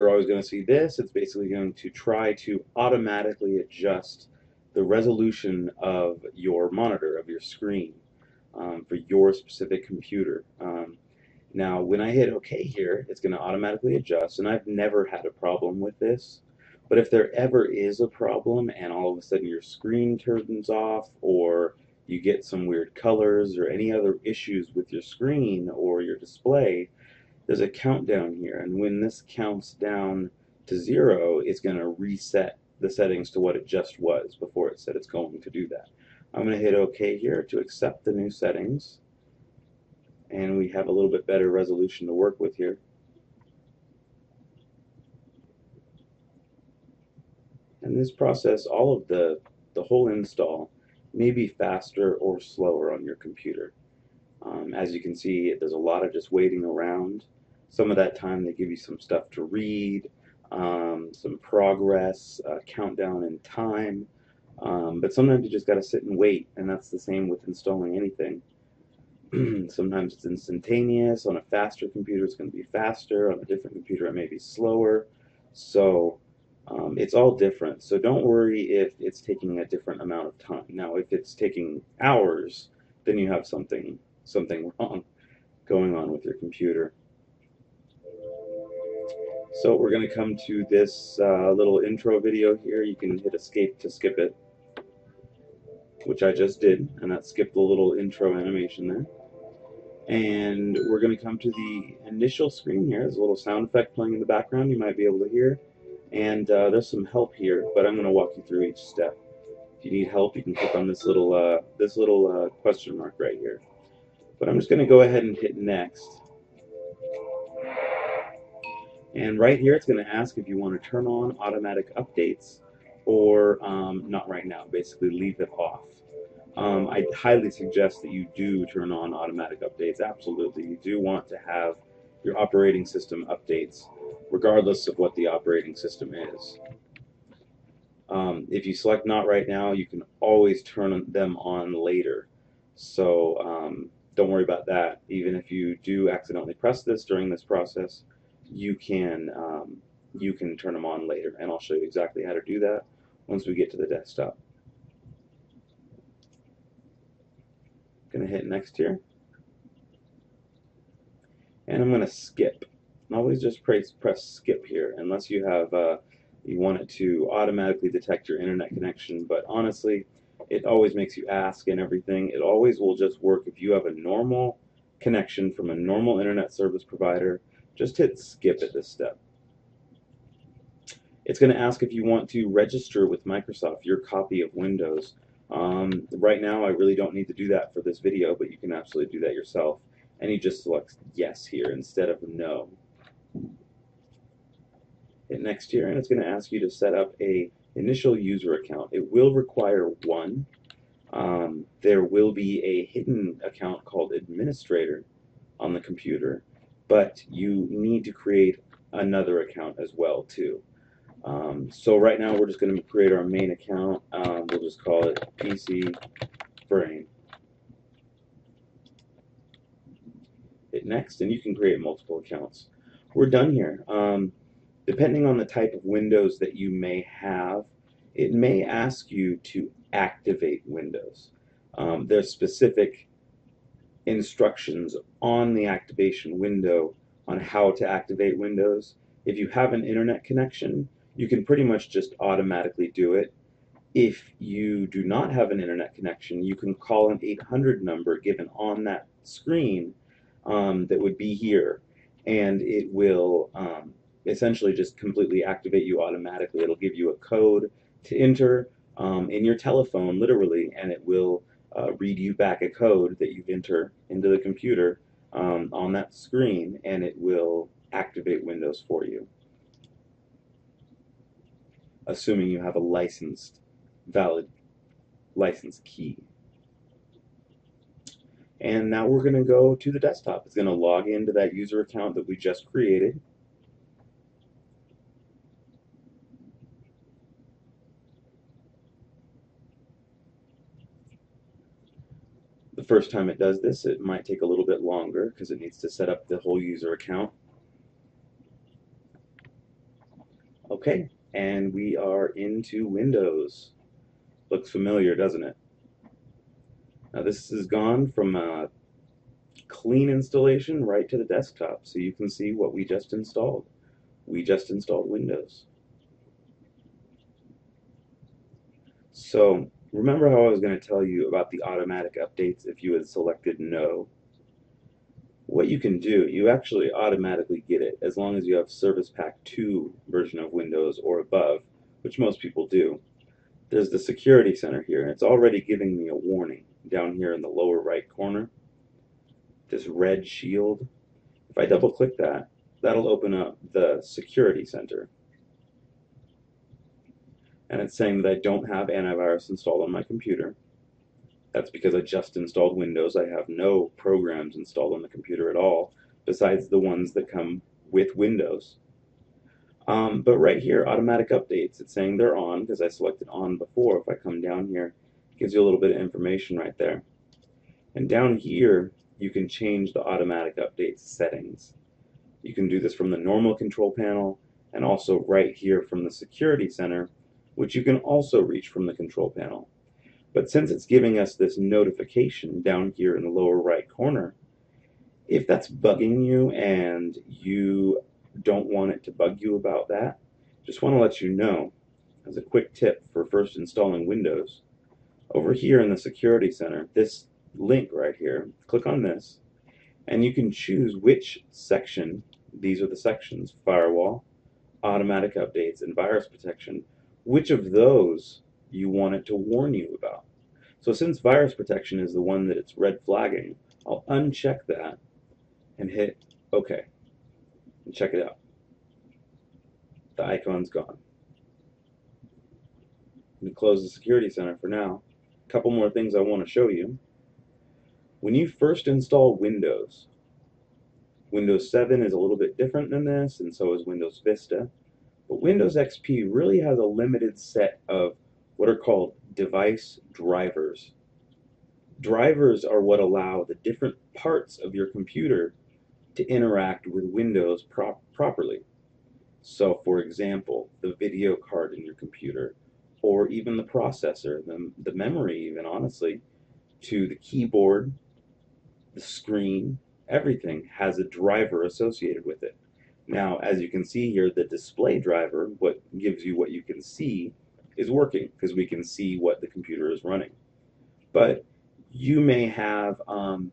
you're always going to see this. It's basically going to try to automatically adjust the resolution of your monitor, of your screen, um, for your specific computer. Um, now, when I hit OK here, it's going to automatically adjust, and I've never had a problem with this. But if there ever is a problem and all of a sudden your screen turns off or you get some weird colors or any other issues with your screen or your display, there's a countdown here. And when this counts down to zero, it's going to reset the settings to what it just was before it said it's going to do that. I'm going to hit OK here to accept the new settings. And we have a little bit better resolution to work with here. In this process, all of the, the whole install may be faster or slower on your computer. Um, as you can see, there's a lot of just waiting around. Some of that time they give you some stuff to read, um, some progress, uh, countdown in time, um, but sometimes you just got to sit and wait, and that's the same with installing anything. sometimes it's instantaneous. On a faster computer, it's going to be faster. On a different computer, it may be slower. So um, it's all different, so don't worry if it's taking a different amount of time. Now, if it's taking hours, then you have something something wrong going on with your computer. So we're going to come to this uh, little intro video here. You can hit escape to skip it, which I just did, and that skipped the little intro animation there. And we're going to come to the initial screen here. There's a little sound effect playing in the background you might be able to hear. And uh, there's some help here, but I'm going to walk you through each step. If you need help, you can click on this little uh, this little uh, question mark right here. But I'm just going to go ahead and hit next. And right here, it's going to ask if you want to turn on automatic updates or um, not right now. Basically, leave it off. Um, I highly suggest that you do turn on automatic updates. Absolutely, you do want to have your operating system updates regardless of what the operating system is. Um, if you select not right now, you can always turn them on later. So um, don't worry about that. Even if you do accidentally press this during this process, you can um, you can turn them on later, and I'll show you exactly how to do that once we get to the desktop. Gonna hit next here, and I'm gonna skip. Always just press, press skip here unless you have uh, you want it to automatically detect your internet connection but honestly it always makes you ask and everything. It always will just work if you have a normal connection from a normal internet service provider just hit skip at this step. It's going to ask if you want to register with Microsoft your copy of Windows. Um, right now I really don't need to do that for this video but you can absolutely do that yourself. And you just select yes here instead of no. Hit next here and it's going to ask you to set up a initial user account. It will require one. Um, there will be a hidden account called administrator on the computer, but you need to create another account as well too. Um, so right now we're just going to create our main account. Um, we'll just call it PC Brain. Hit next and you can create multiple accounts. We're done here. Um, depending on the type of Windows that you may have, it may ask you to activate Windows. Um, there's specific instructions on the activation window on how to activate Windows. If you have an internet connection, you can pretty much just automatically do it. If you do not have an internet connection, you can call an 800 number given on that screen um, that would be here, and it will um, essentially just completely activate you automatically. It'll give you a code to enter um, in your telephone, literally, and it will uh, read you back a code that you enter into the computer um, on that screen, and it will activate Windows for you, assuming you have a licensed, valid license key. And now we're going to go to the desktop. It's going to log into that user account that we just created. First time it does this, it might take a little bit longer because it needs to set up the whole user account. Okay, and we are into Windows. Looks familiar, doesn't it? Now this has gone from a clean installation right to the desktop, so you can see what we just installed. We just installed Windows. So remember how I was going to tell you about the automatic updates if you had selected no? What you can do, you actually automatically get it as long as you have Service Pack 2 version of Windows or above, which most people do. There's the Security Center here, and it's already giving me a warning down here in the lower right corner. This red shield. If I double click that, that'll open up the Security Center. And it's saying that I don't have antivirus installed on my computer. That's because I just installed Windows. I have no programs installed on the computer at all, besides the ones that come with Windows. Um, but right here, automatic updates, it's saying they're on because I selected on before. If I come down here, it gives you a little bit of information right there. And down here, you can change the automatic updates settings. You can do this from the normal control panel and also right here from the security center, which you can also reach from the control panel. But since it's giving us this notification down here in the lower right corner, if that's bugging you and you don't want it to bug you about that, just want to let you know, as a quick tip for first installing Windows, over here in the Security Center, this link right here, click on this, and you can choose which section, these are the sections, firewall, automatic updates, and virus protection, which of those you want it to warn you about. So since virus protection is the one that it's red flagging, I'll uncheck that and hit OK. And check it out. The icon's gone. Me close the Security Center for now. A couple more things I want to show you. When you first install Windows, Windows 7 is a little bit different than this, and so is Windows Vista. But Windows XP really has a limited set of what are called device drivers. Drivers are what allow the different parts of your computer to interact with Windows prop properly. So, for example, the video card in your computer, or even the processor, the, the memory, even honestly, to the keyboard, the screen, everything has a driver associated with it. Now, as you can see here, the display driver, what gives you what you can see, is working because we can see what the computer is running. But you may have um,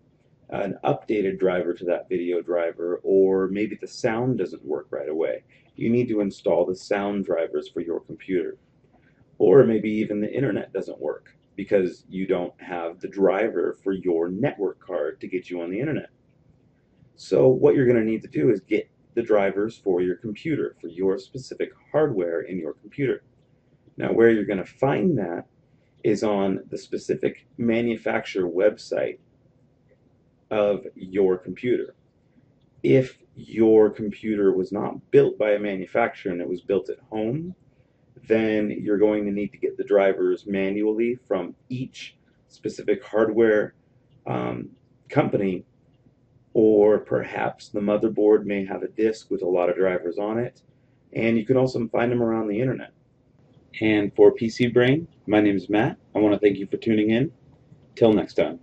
an updated driver to that video driver, or maybe the sound doesn't work right away. You need to install the sound drivers for your computer. Or maybe even the internet doesn't work because you don't have the driver for your network card to get you on the internet. So what you're going to need to do is get the drivers for your computer, for your specific hardware in your computer. Now where you're going to find that is on the specific manufacturer website of your computer. If your computer was not built by a manufacturer and it was built at home, then you're going to need to get the drivers manually from each specific hardware um, company or perhaps the motherboard may have a disk with a lot of drivers on it and you can also find them around the internet. And for PC Brain, my name is Matt. I want to thank you for tuning in. Till next time.